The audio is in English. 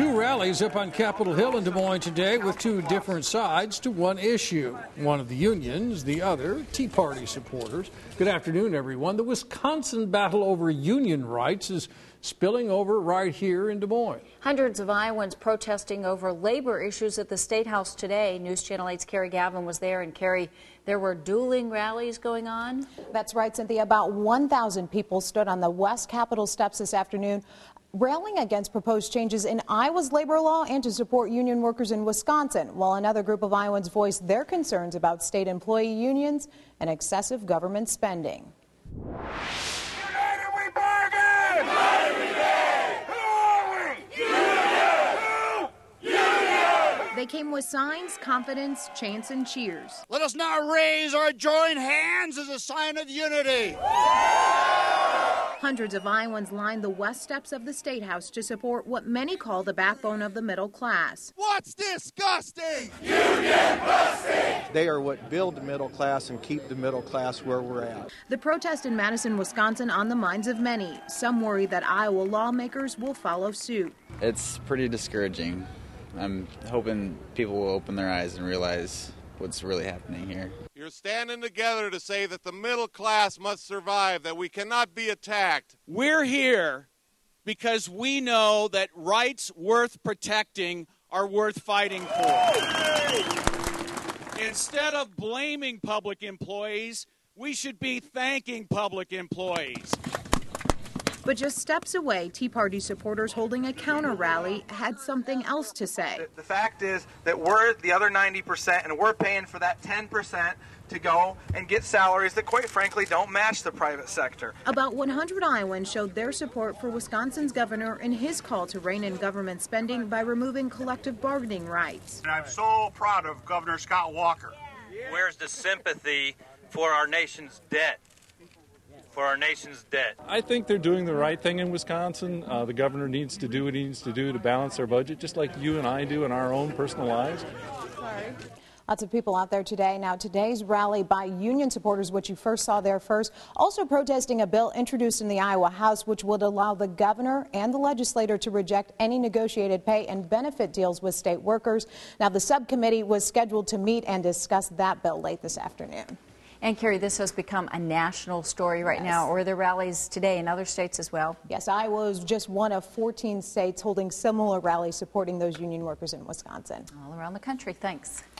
Two rallies up on Capitol Hill in Des Moines today with two different sides to one issue. One of the unions, the other Tea Party supporters. Good afternoon, everyone. The Wisconsin battle over union rights is spilling over right here in Des Moines. Hundreds of Iowans protesting over labor issues at the State House today. News Channel 8's Carrie Gavin was there, and Carrie, there were dueling rallies going on. That's right, Cynthia. About 1,000 people stood on the West Capitol steps this afternoon railing against proposed changes in Iowa's labor law and to support union workers in Wisconsin, while another group of Iowans voiced their concerns about state employee unions and excessive government spending. They came with signs, confidence, chants, and cheers. Let us now raise our joined hands as a sign of unity. Hundreds of Iowans lined the west steps of the State House to support what many call the backbone of the middle class. What's disgusting? Union busting! They are what build the middle class and keep the middle class where we're at. The protest in Madison, Wisconsin on the minds of many. Some worry that Iowa lawmakers will follow suit. It's pretty discouraging. I'm hoping people will open their eyes and realize what's really happening here. You're standing together to say that the middle class must survive, that we cannot be attacked. We're here because we know that rights worth protecting are worth fighting for. Instead of blaming public employees, we should be thanking public employees. But just steps away, Tea Party supporters holding a counter rally had something else to say. The, the fact is that we're the other 90% and we're paying for that 10% to go and get salaries that, quite frankly, don't match the private sector. About 100 Iowans showed their support for Wisconsin's governor in his call to rein in government spending by removing collective bargaining rights. And I'm so proud of Governor Scott Walker. Where's the sympathy for our nation's debt? For our nation's debt. I think they're doing the right thing in Wisconsin. Uh, the governor needs to do what he needs to do to balance our budget, just like you and I do in our own personal lives. Sorry. Lots of people out there today. Now, today's rally by union supporters, which you first saw there first, also protesting a bill introduced in the Iowa House, which would allow the governor and the legislator to reject any negotiated pay and benefit deals with state workers. Now, the subcommittee was scheduled to meet and discuss that bill late this afternoon. And Carrie, this has become a national story right yes. now, or the rallies today in other states as well. Yes, Iowa is just one of 14 states holding similar rallies supporting those union workers in Wisconsin. All around the country. Thanks.